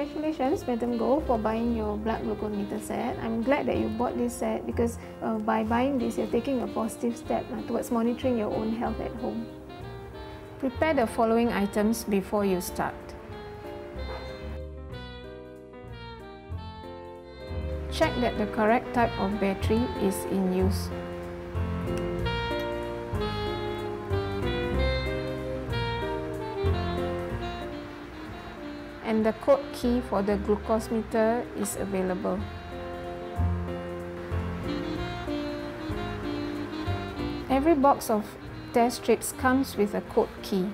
Congratulations, Madam Go, for buying your blood glucose meter set. I'm glad that you bought this set because uh, by buying this, you're taking a positive step uh, towards monitoring your own health at home. Prepare the following items before you start. Check that the correct type of battery is in use. And the code key for the glucose meter is available. Every box of test strips comes with a code key.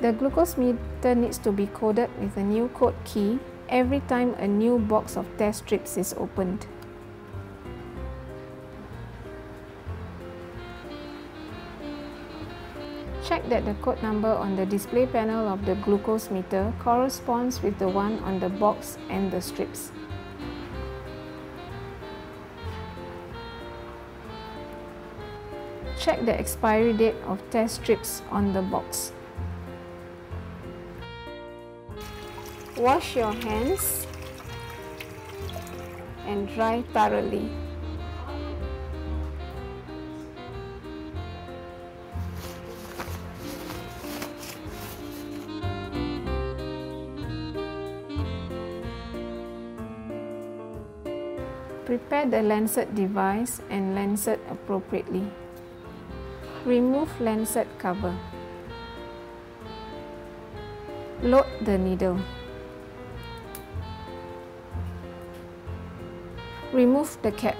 The glucose meter needs to be coded with a new code key every time a new box of test strips is opened. That the code number on the display panel of the glucose meter corresponds with the one on the box and the strips. Check the expiry date of test strips on the box. Wash your hands and dry thoroughly. Prepare the lancet device and lancet appropriately. Remove lancet cover. Load the needle. Remove the cap.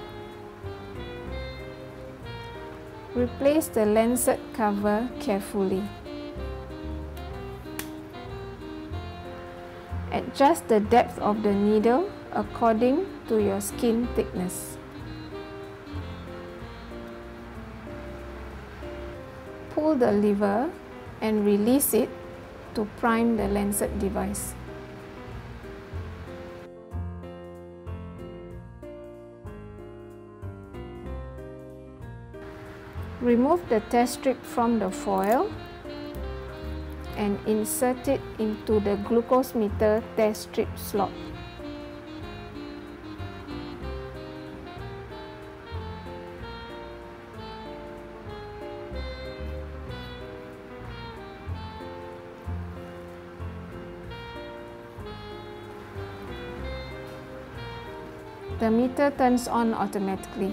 Replace the lancet cover carefully. Adjust the depth of the needle according to your skin thickness. Pull the lever and release it to prime the lancet device. Remove the test strip from the foil and insert it into the glucose meter test strip slot. The meter turns on automatically.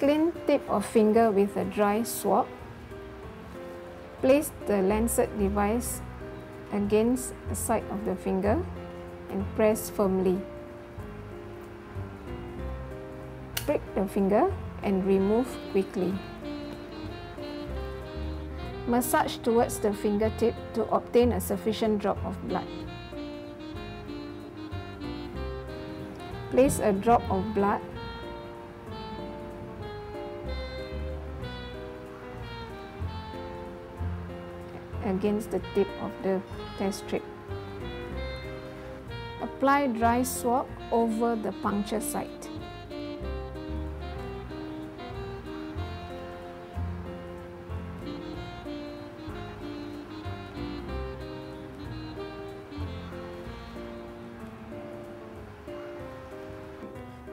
Clean tip of finger with a dry swab. Place the lancet device against the side of the finger and press firmly. Break the finger and remove quickly. Massage towards the fingertip to obtain a sufficient drop of blood. Place a drop of blood against the tip of the test strip. Apply dry swab over the puncture site.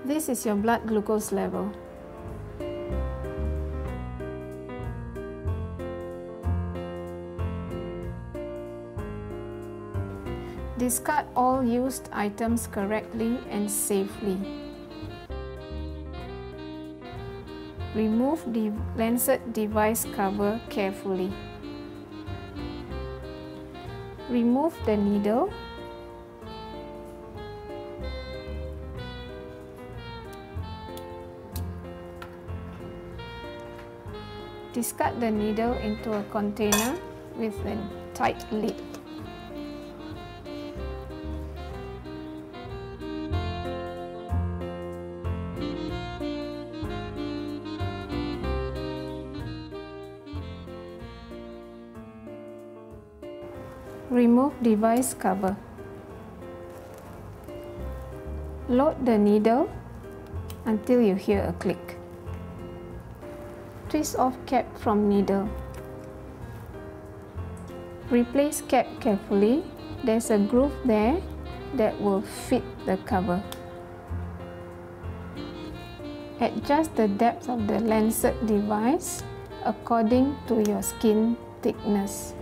This is your blood glucose level. Discard all used items correctly and safely. Remove the lancet device cover carefully. Remove the needle Discard the needle into a container with a tight lid. Remove device cover. Load the needle until you hear a click. Twist off cap from needle. Replace cap carefully. There's a groove there that will fit the cover. Adjust the depth of the lancet device according to your skin thickness.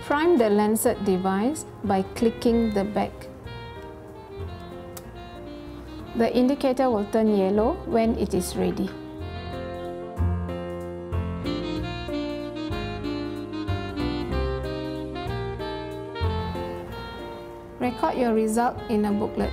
Prime the lancet device by clicking the back. The indicator will turn yellow when it is ready. Record your result in a booklet.